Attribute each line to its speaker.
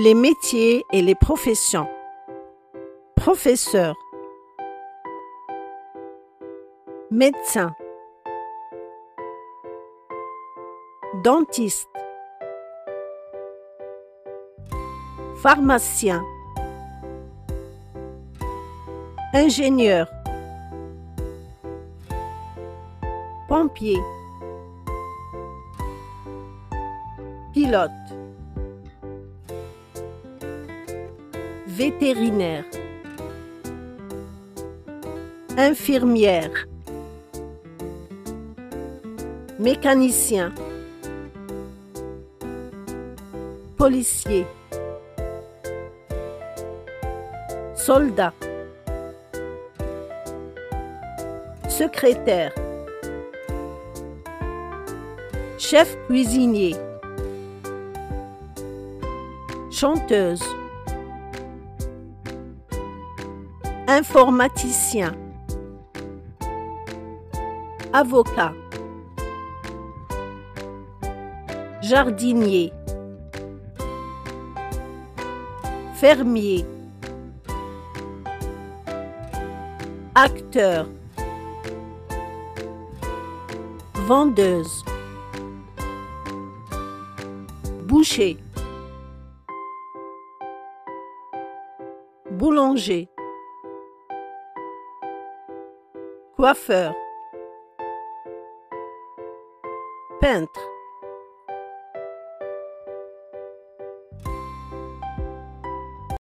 Speaker 1: Les métiers et les professions. Professeur. Médecin. Dentiste. Pharmacien. Ingénieur. Pompier. Pilote. Vétérinaire. Infirmière. Mécanicien. Policier. Soldat. Secrétaire. Chef cuisinier. Chanteuse. Informaticien. Avocat. Jardinier. Fermier. Acteur. Vendeuse. Boucher. Boulanger. Coiffeur. Peintre.